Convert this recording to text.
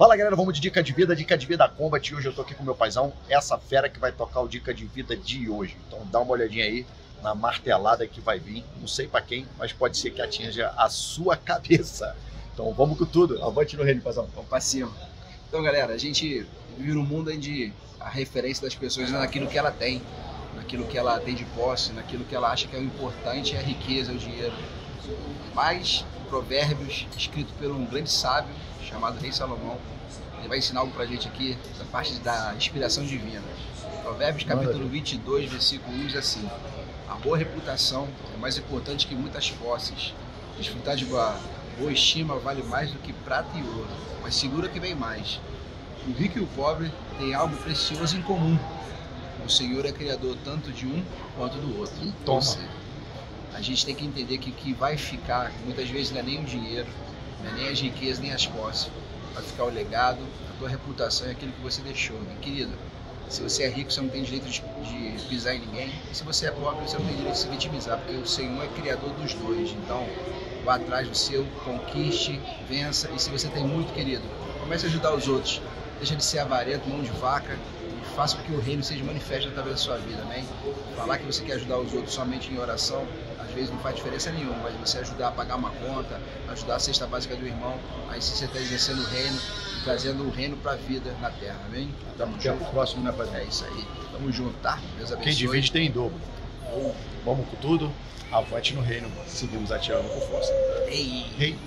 Fala galera, vamos de dica de vida, dica de vida combat. Hoje eu tô aqui com meu paizão, essa fera que vai tocar o dica de vida de hoje. Então dá uma olhadinha aí na martelada que vai vir. Não sei para quem, mas pode ser que atinja a sua cabeça. Então vamos com tudo. Avante no reino, paizão. Vamos pra cima. Então galera, a gente vive num mundo onde a referência das pessoas é naquilo que ela tem, naquilo que ela tem de posse, naquilo que ela acha que é o importante, é a riqueza, o dinheiro. Mas Provérbios, escrito por um grande sábio chamado Rei Salomão, ele vai ensinar algo pra gente aqui, da parte da inspiração divina. Provérbios capítulo 22, versículo 1 diz assim: A boa reputação é mais importante que muitas posses. Desfrutar de boa, boa estima vale mais do que prata e ouro, mas segura que vem mais. O rico e o pobre têm algo precioso em comum. O Senhor é criador tanto de um quanto do outro. Toma. A gente tem que entender que que vai ficar, muitas vezes não é nem o dinheiro, não é nem as riquezas, nem as posses. Vai ficar o legado, a tua reputação é aquilo que você deixou. E, querido, se você é rico, você não tem direito de, de pisar em ninguém. E se você é pobre, você não tem direito de se vitimizar, porque o Senhor é criador dos dois. Então, vá atrás do seu, conquiste, vença. E se você tem muito, querido, comece a ajudar os outros. Deixa de ser avarento, mão de vaca e faça com que o reino seja manifesto através da sua vida, amém? Falar que você quer ajudar os outros somente em oração, às vezes não faz diferença nenhuma, mas você ajudar a pagar uma conta, ajudar a cesta básica do irmão, aí sim você está exercendo o reino e trazendo o reino para a vida na terra, amém? Tamo Até o junto. próximo, né, paizão? É isso aí. Tamo junto, tá? Deus abençoe. Quem divide tem em dobro. Vamos com tudo. Avante no reino. Seguimos atirando com força. Ei. Rei.